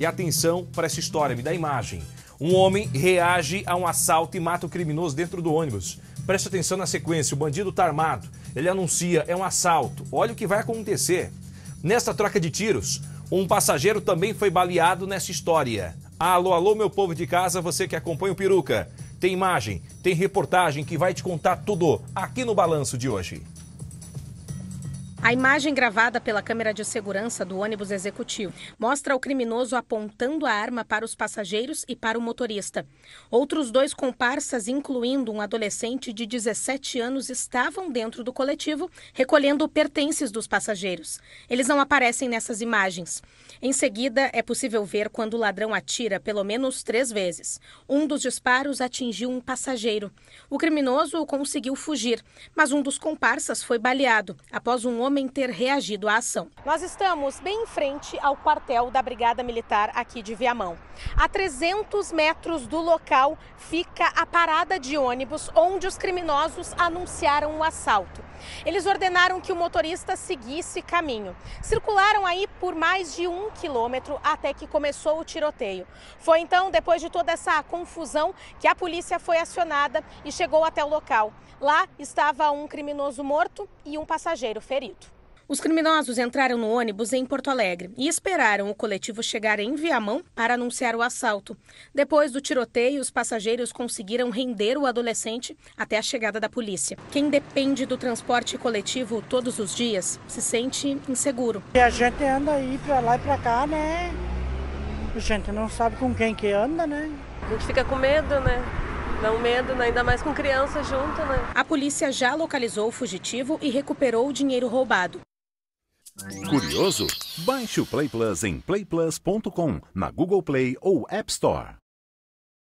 E atenção para essa história, me dá imagem. Um homem reage a um assalto e mata o criminoso dentro do ônibus. Preste atenção na sequência, o bandido está armado. Ele anuncia, é um assalto. Olha o que vai acontecer. Nesta troca de tiros, um passageiro também foi baleado nessa história. Alô, alô, meu povo de casa, você que acompanha o Peruca. Tem imagem, tem reportagem que vai te contar tudo aqui no balanço de hoje. A imagem gravada pela câmera de segurança do ônibus executivo mostra o criminoso apontando a arma para os passageiros e para o motorista. Outros dois comparsas, incluindo um adolescente de 17 anos, estavam dentro do coletivo recolhendo pertences dos passageiros. Eles não aparecem nessas imagens. Em seguida, é possível ver quando o ladrão atira pelo menos três vezes. Um dos disparos atingiu um passageiro. O criminoso conseguiu fugir, mas um dos comparsas foi baleado após um homem ter reagido à ação. Nós estamos bem em frente ao quartel da Brigada Militar aqui de Viamão. A 300 metros do local fica a parada de ônibus onde os criminosos anunciaram o assalto. Eles ordenaram que o motorista seguisse caminho. Circularam aí por mais de um quilômetro até que começou o tiroteio. Foi então, depois de toda essa confusão, que a polícia foi acionada e chegou até o local. Lá estava um criminoso morto e um passageiro ferido. Os criminosos entraram no ônibus em Porto Alegre e esperaram o coletivo chegar em Viamão para anunciar o assalto. Depois do tiroteio, os passageiros conseguiram render o adolescente até a chegada da polícia. Quem depende do transporte coletivo todos os dias se sente inseguro. E a gente anda aí para lá e para cá, né? A gente não sabe com quem que anda, né? A gente fica com medo, né? Dá um medo, né? ainda mais com criança junto, né? A polícia já localizou o fugitivo e recuperou o dinheiro roubado. Curioso? Baixe o Play Plus em playplus.com, na Google Play ou App Store.